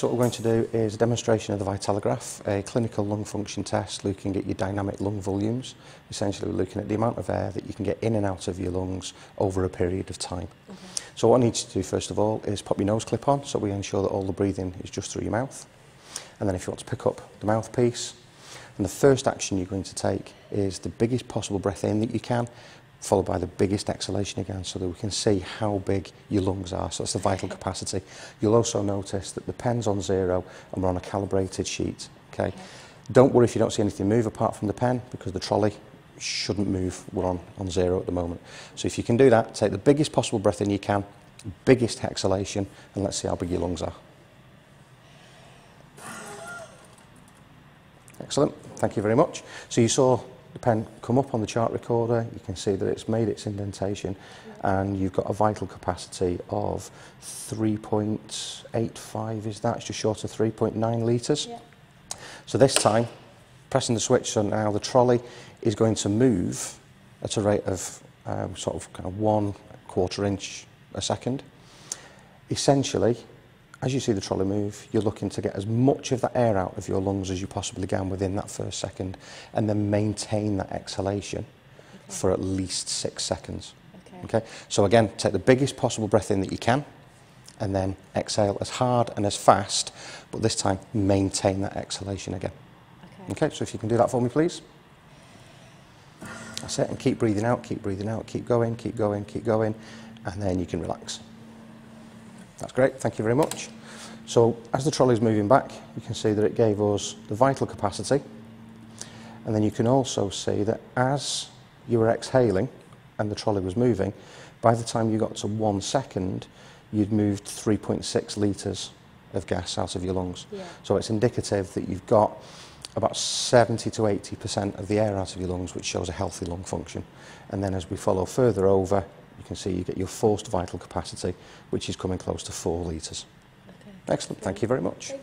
So what we're going to do is a demonstration of the Vitalograph, a clinical lung function test looking at your dynamic lung volumes. Essentially, we're looking at the amount of air that you can get in and out of your lungs over a period of time. Okay. So what I need you to do first of all is pop your nose clip on so we ensure that all the breathing is just through your mouth. And then if you want to pick up the mouthpiece, and the first action you're going to take is the biggest possible breath in that you can, followed by the biggest exhalation again so that we can see how big your lungs are. So that's the vital capacity. You'll also notice that the pen's on zero and we're on a calibrated sheet. Okay? okay. Don't worry if you don't see anything move apart from the pen because the trolley shouldn't move. We're on, on zero at the moment. So if you can do that, take the biggest possible breath in you can, biggest exhalation, and let's see how big your lungs are. Excellent. Thank you very much. So you saw the pen come up on the chart recorder, you can see that it's made its indentation and you've got a vital capacity of 3.85, is that? It's just short of 3.9 litres. Yeah. So this time, pressing the switch, so now the trolley is going to move at a rate of um, sort of, kind of one quarter inch a second. Essentially, as you see the trolley move, you're looking to get as much of that air out of your lungs as you possibly can within that first second and then maintain that exhalation okay. for at least six seconds. Okay. okay. So again, take the biggest possible breath in that you can and then exhale as hard and as fast, but this time maintain that exhalation again. Okay, okay so if you can do that for me, please. That's it, and keep breathing out, keep breathing out, keep going, keep going, keep going, and then you can relax. That's great, thank you very much. So as the trolley is moving back, you can see that it gave us the vital capacity. And then you can also see that as you were exhaling and the trolley was moving, by the time you got to one second, you'd moved 3.6 litres of gas out of your lungs. Yeah. So it's indicative that you've got about 70 to 80% of the air out of your lungs, which shows a healthy lung function. And then as we follow further over, you can see you get your forced vital capacity, which is coming close to four litres. Okay. Excellent. Thank you very much.